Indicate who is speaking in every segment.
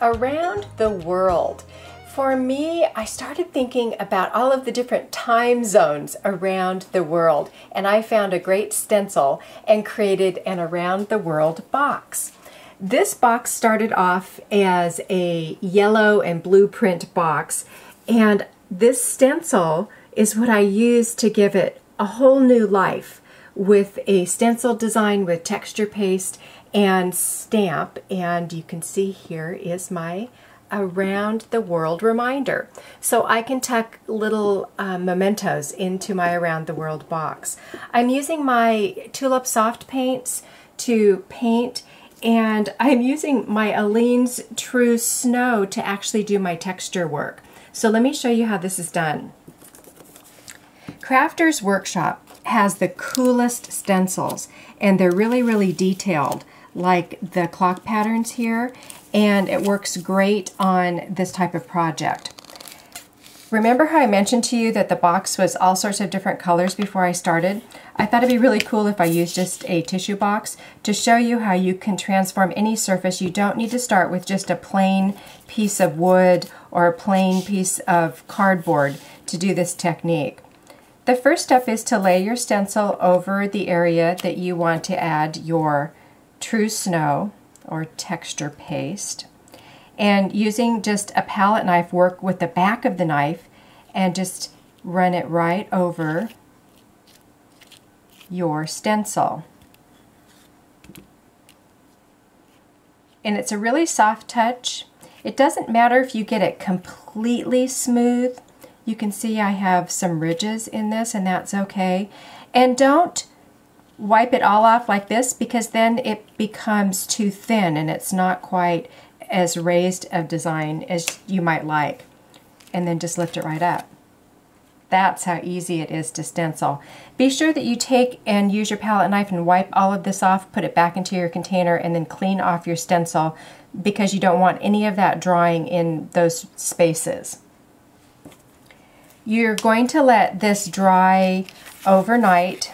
Speaker 1: Around the world. For me, I started thinking about all of the different time zones around the world, and I found a great stencil and created an around the world box. This box started off as a yellow and blueprint box, and this stencil is what I used to give it a whole new life with a stencil design with texture paste and stamp and you can see here is my around the world reminder. So I can tuck little uh, mementos into my around the world box. I'm using my tulip soft paints to paint and I'm using my Aleene's True Snow to actually do my texture work. So let me show you how this is done. Crafters Workshop has the coolest stencils and they're really really detailed like the clock patterns here and it works great on this type of project. Remember how I mentioned to you that the box was all sorts of different colors before I started? I thought it'd be really cool if I used just a tissue box to show you how you can transform any surface. You don't need to start with just a plain piece of wood or a plain piece of cardboard to do this technique. The first step is to lay your stencil over the area that you want to add your true snow or texture paste and using just a palette knife work with the back of the knife and just run it right over your stencil. And it's a really soft touch. It doesn't matter if you get it completely smooth you can see I have some ridges in this and that's okay. And don't wipe it all off like this because then it becomes too thin and it's not quite as raised of design as you might like. And then just lift it right up. That's how easy it is to stencil. Be sure that you take and use your palette knife and wipe all of this off, put it back into your container, and then clean off your stencil because you don't want any of that drying in those spaces. You're going to let this dry overnight.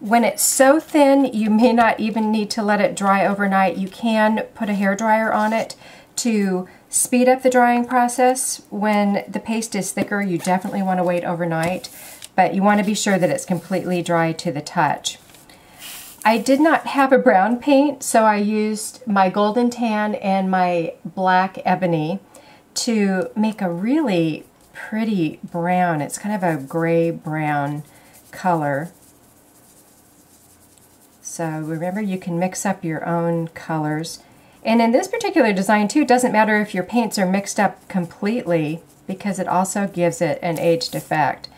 Speaker 1: When it's so thin, you may not even need to let it dry overnight. You can put a hair dryer on it to speed up the drying process. When the paste is thicker, you definitely want to wait overnight, but you want to be sure that it's completely dry to the touch. I did not have a brown paint, so I used my golden tan and my black ebony to make a really pretty brown. It's kind of a gray brown color. So remember you can mix up your own colors. And in this particular design too, it doesn't matter if your paints are mixed up completely because it also gives it an aged effect.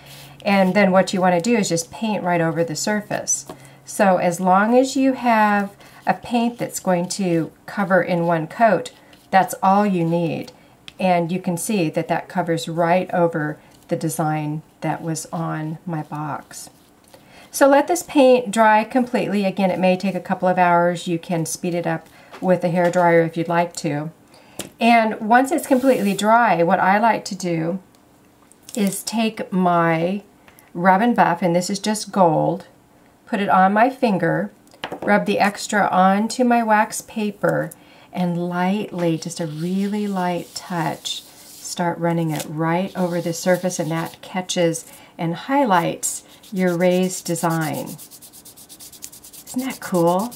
Speaker 1: And then what you want to do is just paint right over the surface. So as long as you have a paint that's going to cover in one coat, that's all you need and you can see that that covers right over the design that was on my box. So let this paint dry completely. Again, it may take a couple of hours. You can speed it up with a hair dryer if you'd like to. And once it's completely dry, what I like to do is take my rub and buff, and this is just gold, put it on my finger, rub the extra onto my wax paper, and lightly, just a really light touch, start running it right over the surface and that catches and highlights your raised design. Isn't that cool?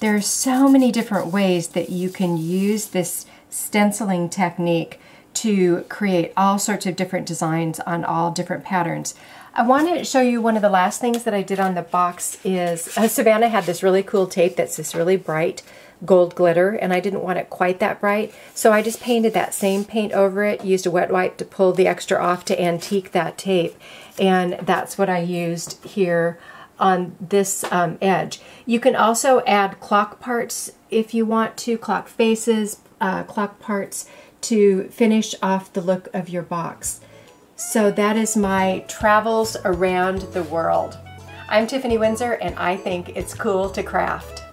Speaker 1: There are so many different ways that you can use this stenciling technique to create all sorts of different designs on all different patterns. I want to show you one of the last things that I did on the box is uh, Savannah had this really cool tape that's this really bright gold glitter and I didn't want it quite that bright so I just painted that same paint over it used a wet wipe to pull the extra off to antique that tape and that's what I used here on this um, edge. You can also add clock parts if you want to, clock faces, uh, clock parts to finish off the look of your box. So that is my travels around the world. I'm Tiffany Windsor and I think it's cool to craft.